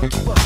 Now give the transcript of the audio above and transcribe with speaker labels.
Speaker 1: Fuck.